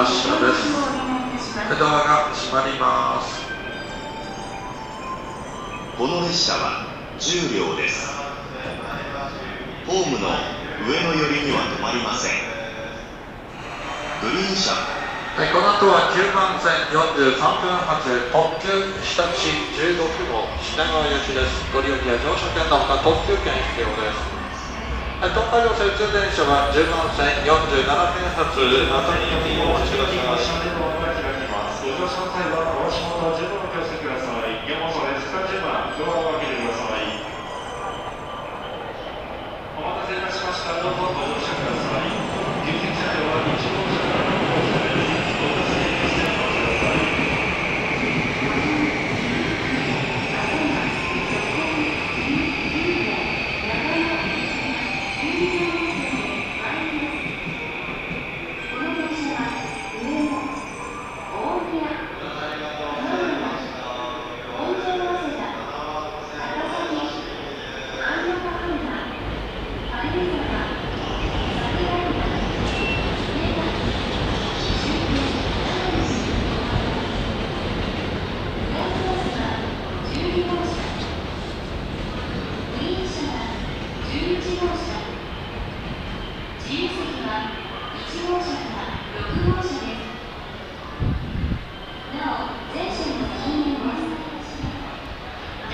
発車ですフドアが閉まります。この列車は10両です。ホームの上の寄りには止まりません。グリーン車。はい、この後は9番線43分発特急日立16号品川行きです。ご利用には乗車券のほか特急券必要です。東海道線通電車は10番線47点発またにお申し出しま。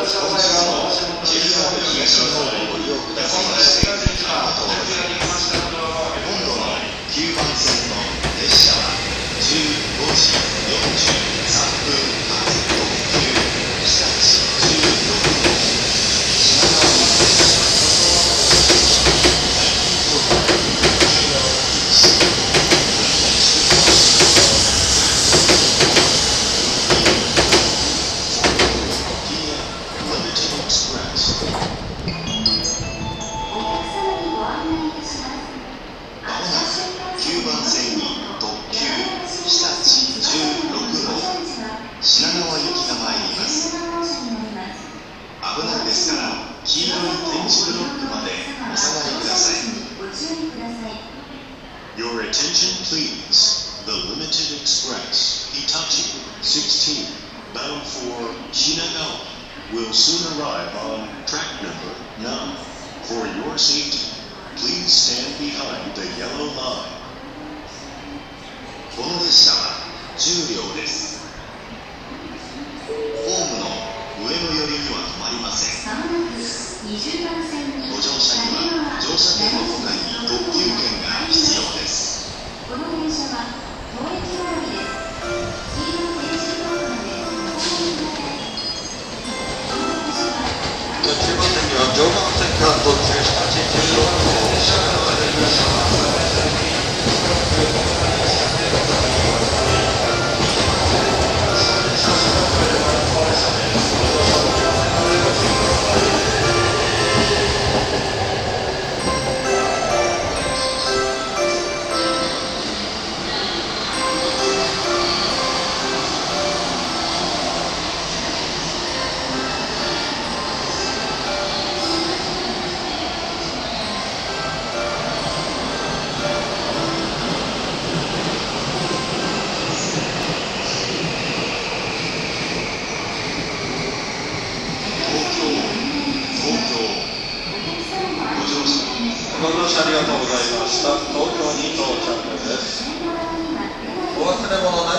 我们刚我结束了一个时候，我又不太清楚。Your attention, please. The Limited Express, Hitachi, 16, bound for Shinagawa, will soon arrive on track number 9. For your safety, please stand behind the yellow.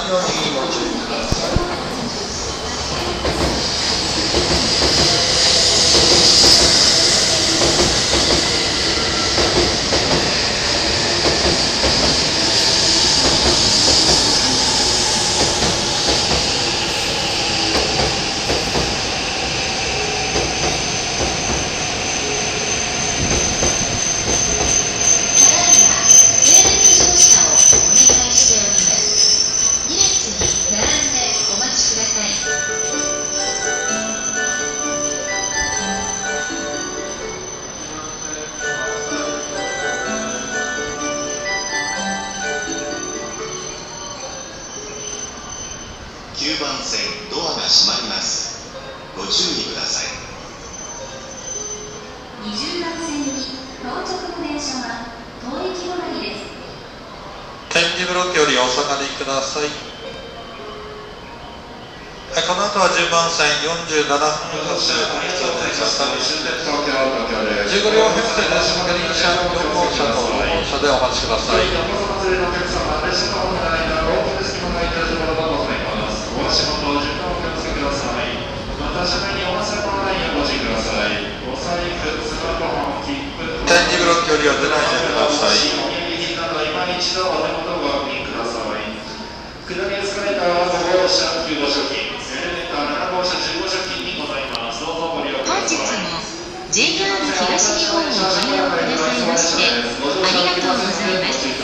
れ物ご注意ください。20番線に到着の電車は当駅止まりです。点字ブロックよりお下がりください。はいこの後は10番線47分発普通電車サービスです。東京東京です15両編成ですグリーン車4号車と5号車でお待ちください。足元、十分お気をつけください。また、車内にお忘れ物ないようご注意ください。お財布、スマートフォン、切符、点字ブロックよりは出ないでくださいお土産品など、今一度お手元をご確認ください。下りエスカレーターは5号車、9号車金、エレベーター7号車、10号車金にございます。どうぞご利用くだ本日。も JR 東日本をご利用くださいまして、ありがとうございます。今